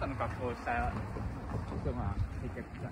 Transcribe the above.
tận cả phố xe ạ. Chúc mừng ạ. Dạ.